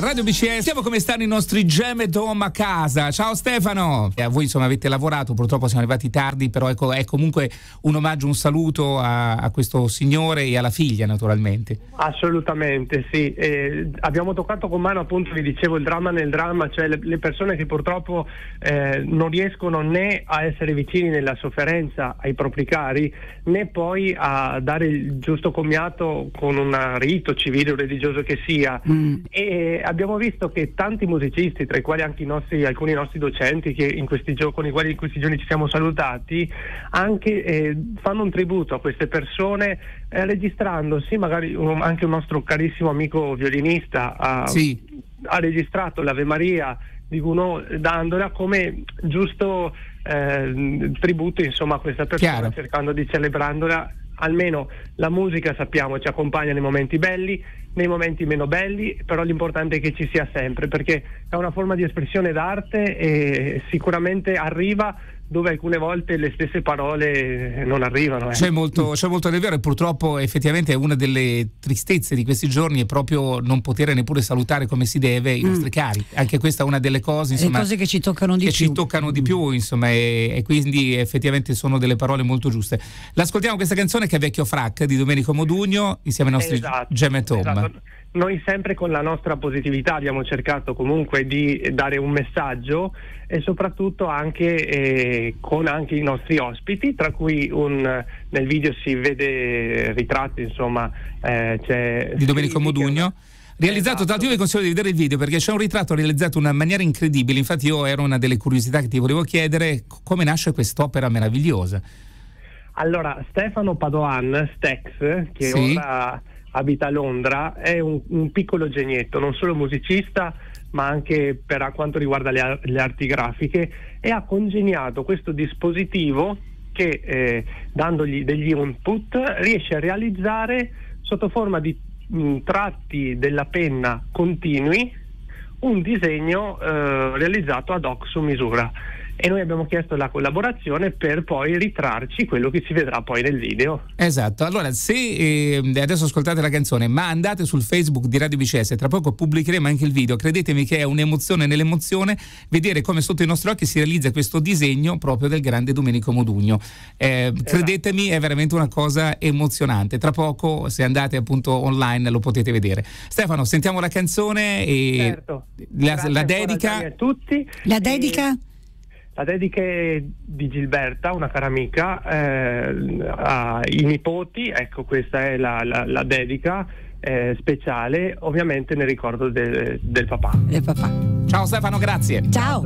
Radio BCS, siamo come stanno i nostri Gem e Dom a casa. Ciao Stefano! E a voi insomma avete lavorato, purtroppo siamo arrivati tardi, però ecco, è comunque un omaggio, un saluto a, a questo signore e alla figlia naturalmente. Assolutamente sì, eh, abbiamo toccato con mano appunto, vi dicevo, il dramma nel dramma, cioè le, le persone che purtroppo eh, non riescono né a essere vicini nella sofferenza ai propri cari, né poi a dare il giusto commiato con un rito civile o religioso che sia. Mm. E abbiamo visto che tanti musicisti, tra i quali anche i nostri, alcuni nostri docenti gio- con i quali in questi giorni ci siamo salutati, anche eh, fanno un tributo a queste persone eh, registrando, sì, magari un, anche un nostro carissimo amico violinista ha, sì. ha registrato l'Ave Maria di Gounod dandola come giusto eh, tributo insomma, a questa persona, Chiaro. cercando di celebrandola almeno la musica sappiamo ci accompagna nei momenti belli, nei momenti meno belli, però l'importante è che ci sia sempre perché è una forma di espressione d'arte e sicuramente arriva dove alcune volte le stesse parole non arrivano. Eh. C'è, molto, c'è molto da vero e purtroppo effettivamente una delle tristezze di questi giorni è proprio non poter neppure salutare come si deve i mm. nostri cari. Anche questa è una delle cose, insomma, le cose che ci toccano di che più. Ci toccano di più insomma, e, e, quindi effettivamente sono delle parole molto giuste. L'ascoltiamo questa canzone che è Vecchio Frac di Domenico Modugno insieme ai nostri esatto, Gem e Tom. Esatto. Noi sempre con la nostra positività abbiamo cercato comunque di dare un messaggio e soprattutto anche eh, con anche i nostri ospiti, tra cui un, nel video si vede ritratti, insomma, eh, di Domenico Modugno. Realizzato, esatto. tra l'altro io vi consiglio di vedere il video perché c'è un ritratto realizzato in una maniera incredibile, infatti io ero una delle curiosità che ti volevo chiedere, come nasce quest'opera meravigliosa? Allora, Stefano Padoan, Stex, che sì. ora abita a Londra, è un, un piccolo genietto, non solo musicista, ma anche per quanto riguarda le, le arti grafiche e ha congegnato questo dispositivo che eh, dandogli degli input riesce a realizzare sotto forma di mh, tratti della penna continui un disegno eh, realizzato ad hoc su misura e noi abbiamo chiesto la collaborazione per poi ritrarci quello che si vedrà poi nel video. Esatto, allora se eh, adesso ascoltate la canzone ma andate sul Facebook di Radio BCS, tra poco pubblicheremo anche il video, credetemi che è un'emozione nell'emozione vedere come sotto i nostri occhi si realizza questo disegno proprio del grande Domenico Modugno. Eh, esatto. Credetemi è veramente una cosa emozionante, tra poco se andate appunto online lo potete vedere. Stefano, sentiamo la canzone e certo. la, la dedica. A tutti. La dedica? E... La dedica è di Gilberta, una cara amica, eh, ai nipoti, ecco questa è la, la, la dedica eh, speciale, ovviamente nel ricordo del, del papà. Del papà. Ciao Stefano, grazie. Ciao.